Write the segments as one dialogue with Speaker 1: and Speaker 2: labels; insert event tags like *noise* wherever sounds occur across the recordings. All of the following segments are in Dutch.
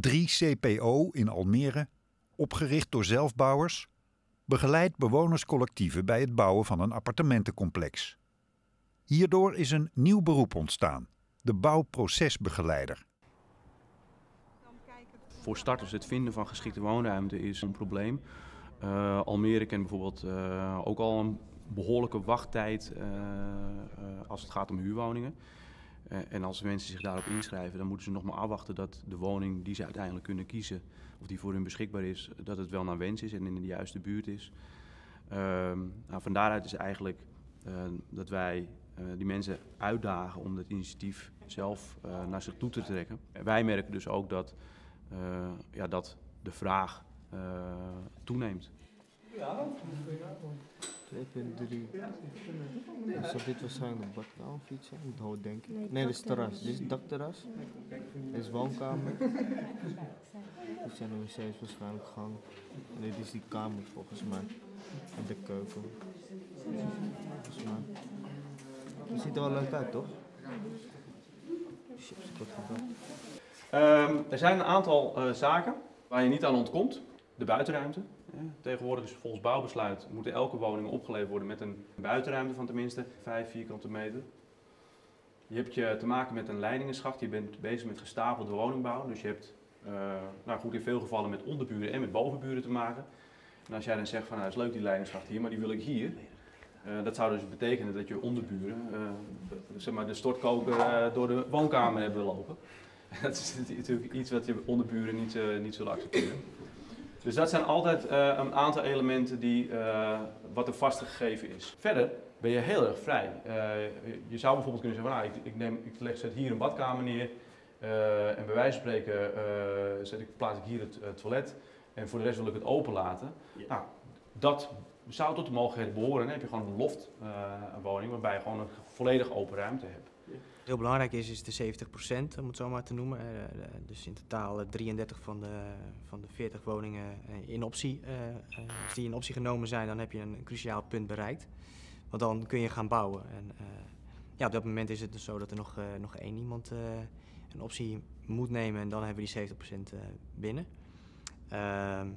Speaker 1: 3 CPO in Almere, opgericht door zelfbouwers, begeleidt bewonerscollectieven bij het bouwen van een appartementencomplex. Hierdoor is een nieuw beroep ontstaan: de bouwprocesbegeleider.
Speaker 2: Voor starters het vinden van geschikte woonruimte is een probleem. Uh, Almere kent bijvoorbeeld uh, ook al een behoorlijke wachttijd uh, als het gaat om huurwoningen. En als mensen zich daarop inschrijven, dan moeten ze nog maar afwachten dat de woning die ze uiteindelijk kunnen kiezen, of die voor hun beschikbaar is, dat het wel naar wens is en in de juiste buurt is. Ehm, nou, van daaruit is eigenlijk dat wij die mensen uitdagen om het initiatief zelf naar zich toe te trekken. wij merken dus ook dat uh, ja, dat de vraag uh, toeneemt. Ja,
Speaker 3: 2.3. Zou dit waarschijnlijk de badkamerfiets zijn? Moet houden denken. Nee, nee dit is terras. Dit is dakterras. Dit is woonkamer. Dit zijn de wc's waarschijnlijk gang. En dit is die kamer volgens mij. En de keuken. Volgens mij. Het ziet er wel leuk uit, toch?
Speaker 2: Ik word Um, er zijn een aantal uh, zaken waar je niet aan ontkomt. De buitenruimte. Tegenwoordig is volgens bouwbesluit moeten elke woning opgeleverd worden met een buitenruimte van tenminste 5 vierkante meter. Je hebt je te maken met een leidingenschacht. Je bent bezig met gestapelde woningbouw. Dus je hebt uh, nou goed, in veel gevallen met onderburen en met bovenburen te maken. En als jij dan zegt van nou is leuk die leidingenschacht hier, maar die wil ik hier. Uh, dat zou dus betekenen dat je onderburen uh, zeg maar de stortkoker door de woonkamer hebben lopen. *laughs* dat is natuurlijk iets wat je onderburen niet, niet zullen accepteren. Dus dat zijn altijd uh, een aantal elementen die uh, wat een vaste gegeven is. Verder ben je heel erg vrij. je zou bijvoorbeeld kunnen zeggen, van, nou, ik, ik, neem, ik leg, zet hier een badkamer neer en bij wijze van spreken zet ik, plaats ik hier het toilet en voor de rest wil ik het open laten. Nou, dat zou tot de mogelijkheden behoren. Dan heb je gewoon een loft woning waarbij je gewoon een volledig open ruimte hebt.
Speaker 4: Heel belangrijk is, is de 70% om het zo maar te noemen. Eh, eh, dus in totaal 33 van de, van de 40 woningen eh, in optie. als die in optie genomen zijn, dan heb je een cruciaal punt bereikt. Want dan kun je gaan bouwen. En, ja, op dat moment is het dus zo dat er nog, nog één iemand een optie moet nemen en dan hebben we die 70% binnen. Ehm,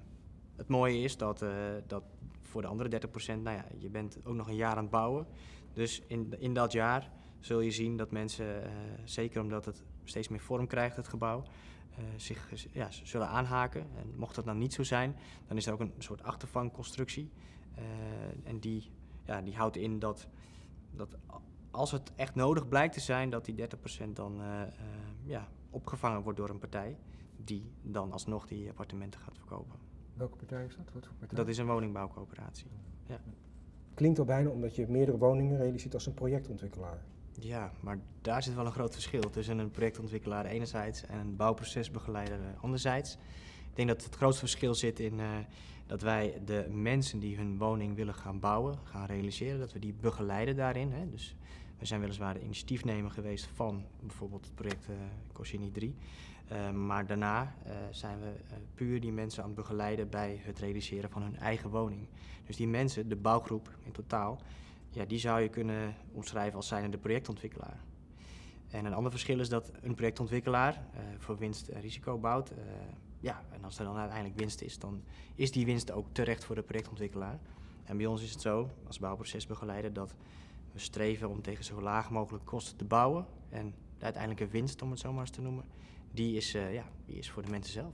Speaker 4: het mooie is dat, dat voor de andere 30%, nou ja, je bent ook nog een jaar aan het bouwen. Dus in, in dat jaar zul je zien dat mensen, uh, zeker omdat het steeds meer vorm krijgt, het gebouw, uh, zich ja, zullen aanhaken. En mocht dat nou niet zo zijn, dan is er ook een soort achtervangconstructie. Uh, en die, ja, die houdt in dat, dat als het echt nodig blijkt te zijn, dat die 30% dan ja, opgevangen wordt door een partij die dan alsnog die appartementen gaat verkopen.
Speaker 5: Welke partij is dat? Wat voor partij?
Speaker 4: Dat is een woningbouwcoöperatie. Ja.
Speaker 5: Klinkt al bijna omdat je meerdere woningen realiseert als een projectontwikkelaar.
Speaker 4: Ja, maar daar zit wel een groot verschil tussen een projectontwikkelaar enerzijds en een bouwprocesbegeleider anderzijds. Ik denk dat het grootste verschil zit in uh, dat wij de mensen die hun woning willen gaan bouwen, gaan realiseren, dat we die begeleiden daarin. Hè. Dus we zijn weliswaar de initiatiefnemer geweest van bijvoorbeeld het project uh, Cosini 3. Uh, maar daarna zijn we puur die mensen aan het begeleiden bij het realiseren van hun eigen woning. Dus die mensen, de bouwgroep in totaal, ja, die zou je kunnen omschrijven als zijnde de projectontwikkelaar. En een ander verschil is dat een projectontwikkelaar uh, voor winst en risico bouwt. Uh, ja, en als er dan uiteindelijk winst is, dan is die winst ook terecht voor de projectontwikkelaar. En bij ons is het zo, als bouwprocesbegeleider, dat we streven om tegen zo laag mogelijk kosten te bouwen. En de uiteindelijke winst, om het zo maar eens te noemen, die is, uh, ja, die is voor de mensen zelf.